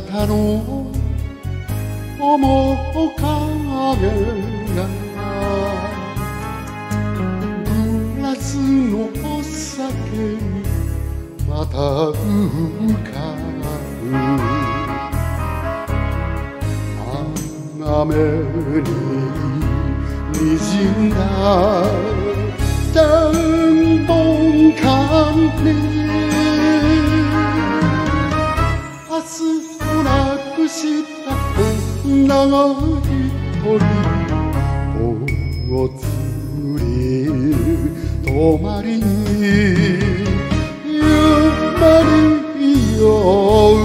たの面影がグラスのお酒にまた浮かぶ雨に滲んだ田んぼ間にした女が一人大釣り泊まりにゆまりよ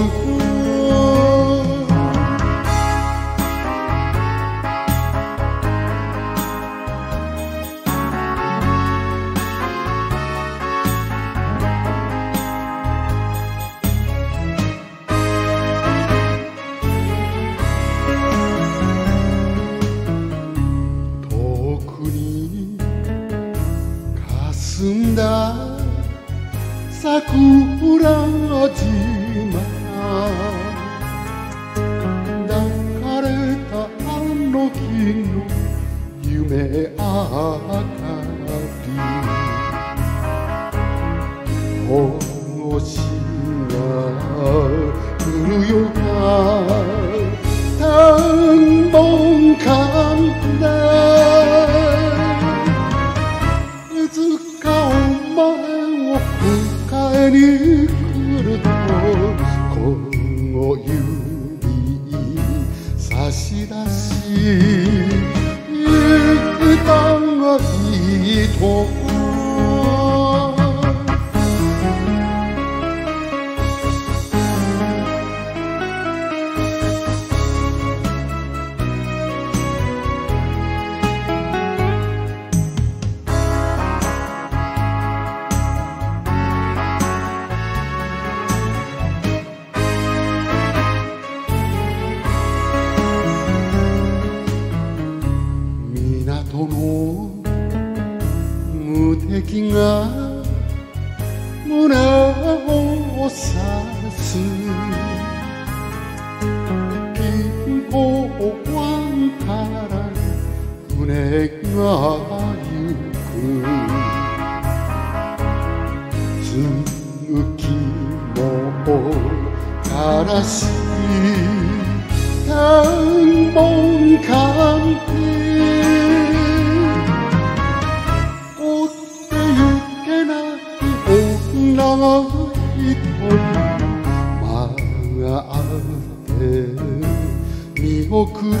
桜島抱かれたあの日の夢あかり。星が降るような田んぼ間でいつかお前を迎えに来ると今後指差し出し言ったが人胸を刺す銀行湾から船が行く。月も悲しい田んぼ間女が一人間があって見送る